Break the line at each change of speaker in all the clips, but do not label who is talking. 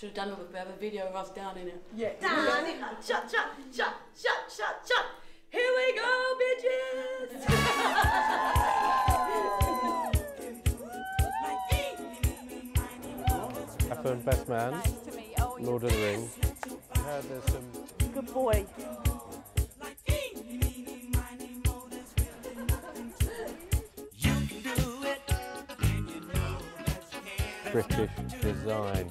should have done a, we have a video of us down in it.
Yeah.
Down in the shut, shut, shut, shut, shut, shut. Here we go, bitches.
Catherine, best man, Lord of the Rings. I heard there's some
Good boy.
British design.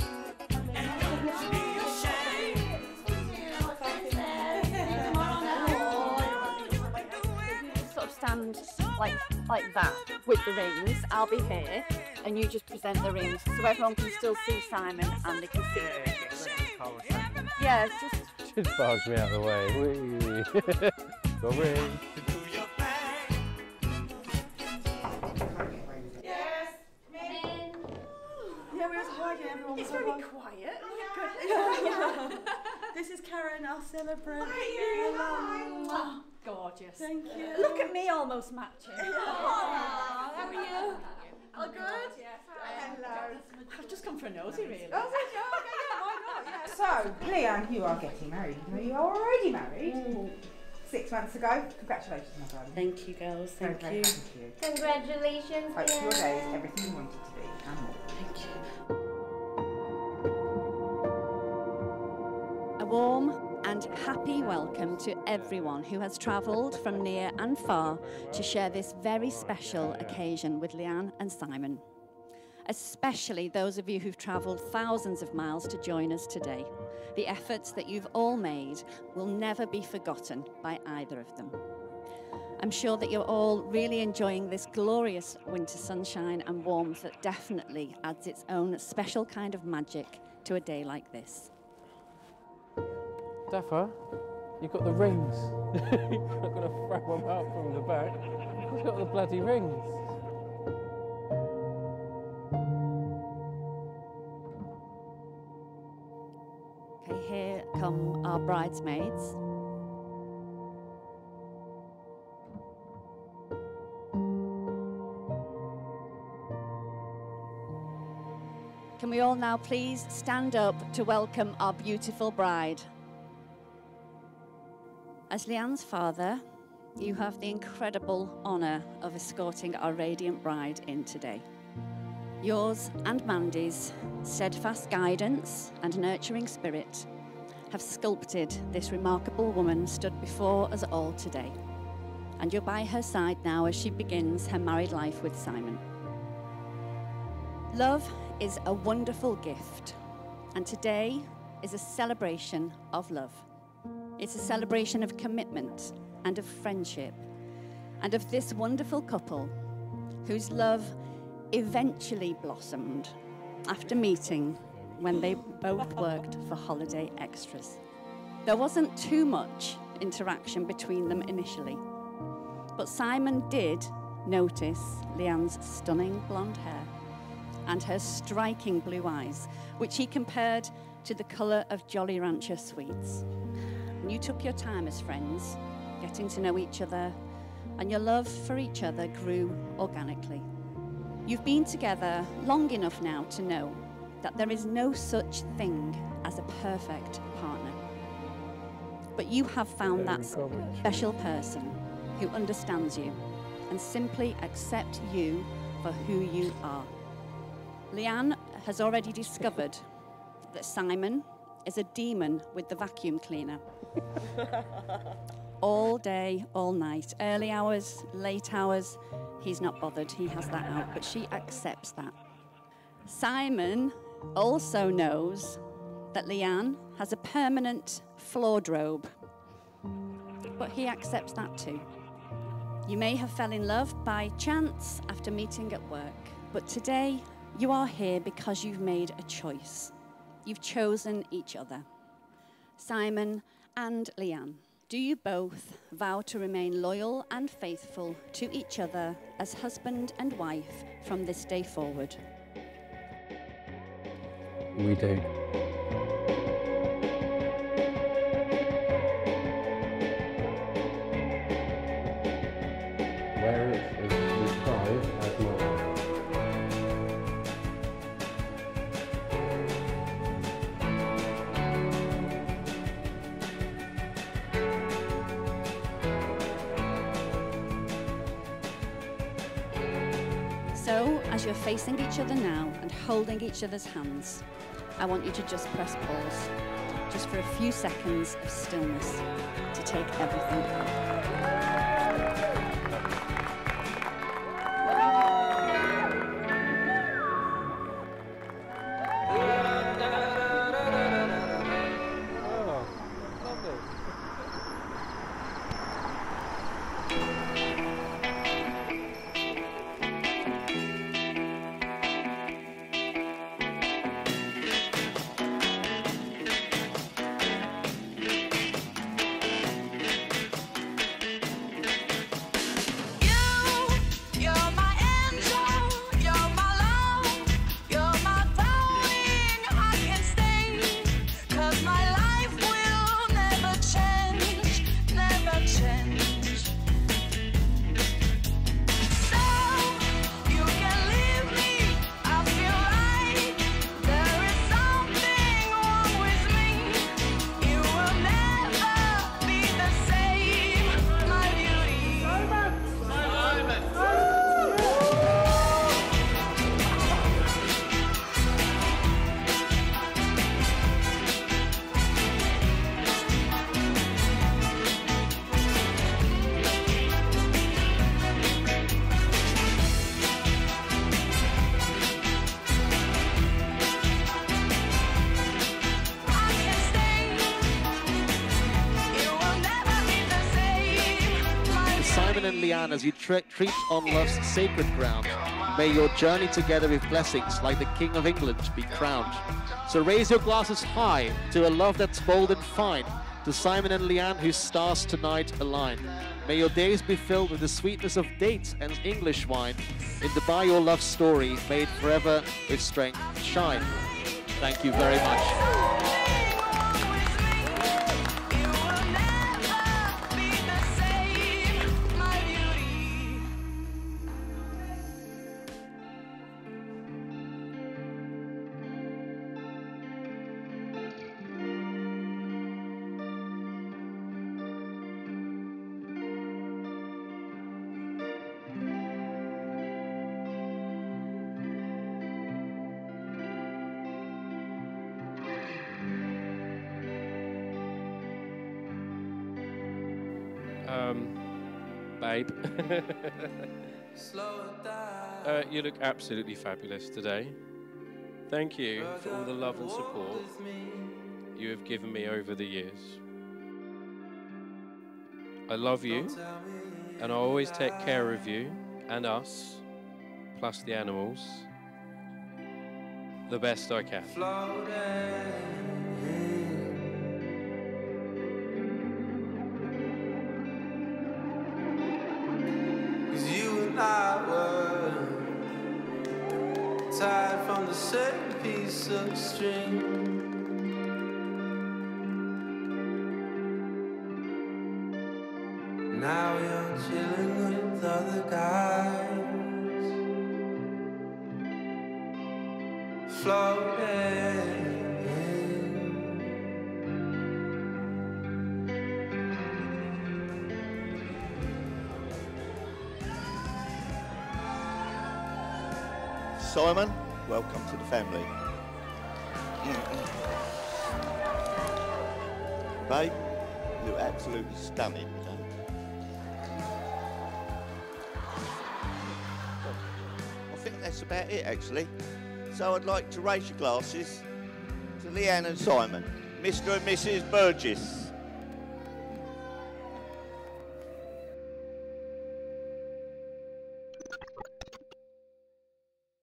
like
like that with the rings. I'll be here, and you just present the rings so everyone can still see Simon and they can see the rings. Yeah, it's just
Just barge me out of the way. Whee. Got ring.
Yeah, we was hiding everyone.
It's
so
very
hard.
quiet.
This is Karen, our celebrant.
oh, gorgeous.
Thank you.
Look at me almost matching.
How are you? All good?
Hello.
I've just come for a nosy, really.
Oh, thank you. Okay, yeah, why not? Yeah. So, Leanne, you are getting married. No, you are already married. Mm. Six months ago. Congratulations, my darling.
Thank you, girls.
Very,
Thank
very
you.
happy for you.
Congratulations,
Hope your
Leanne.
day is everything you wanted to be and more.
Thank you.
And happy welcome to everyone who has travelled from near and far to share this very special occasion with Leanne and Simon. Especially those of you who've travelled thousands of miles to join us today. The efforts that you've all made will never be forgotten by either of them. I'm sure that you're all really enjoying this glorious winter sunshine and warmth that definitely adds its own special kind of magic to a day like this.
Dapper, you've got the rings. You're not going to throw them out from the back. You've got the bloody rings.
Okay, here come our bridesmaids. Can we all now please stand up to welcome our beautiful bride? As Leanne's father, you have the incredible honour of escorting our radiant bride in today. Yours and Mandy's steadfast guidance and nurturing spirit have sculpted this remarkable woman stood before us all today. And you're by her side now as she begins her married life with Simon. Love is a wonderful gift, and today is a celebration of love. It's a celebration of commitment and of friendship, and of this wonderful couple whose love eventually blossomed after meeting when they both worked for Holiday Extras. There wasn't too much interaction between them initially, but Simon did notice Leanne's stunning blonde hair and her striking blue eyes, which he compared to the colour of Jolly Rancher sweets. And you took your time as friends, getting to know each other, and your love for each other grew organically. You've been together long enough now to know that there is no such thing as a perfect partner. But you have found that special person who understands you and simply accepts you for who you are. Leanne has already discovered that Simon is a demon with the vacuum cleaner. all day, all night, early hours, late hours, he's not bothered. He has that out, but she accepts that. Simon also knows that Leanne has a permanent floor robe, but he accepts that too. You may have fell in love by chance after meeting at work, but today you are here because you've made a choice. You've chosen each other, Simon and Leanne,
do you both vow to remain loyal and faithful to each other as husband and wife from this day forward?
We do.
So, as you're facing each other now and holding each other's hands, I want you to just press pause, just for a few seconds of stillness to take everything in.
And Leanne, as you tre- treat on love's sacred ground, may your journey together with blessings like the King of England be crowned. So raise your glasses high to a love that's bold and fine, to Simon and Leanne whose stars tonight align. May your days be filled with the sweetness of dates and English wine. In the By Your Love story, made forever with strength shine. Thank you very much.
Babe. uh, you look absolutely fabulous today. Thank you for all the love and support you have given me over the years. I love you, and I always take care of you and us, plus the animals, the best I can.
Same piece of string. Now you're chilling with other guys. Floating.
Simon, welcome to the family. Babe, you look absolutely stunning. I think that's about it, actually. So I'd like to raise your glasses to Leanne and Simon, Mr. and Mrs. Burgess.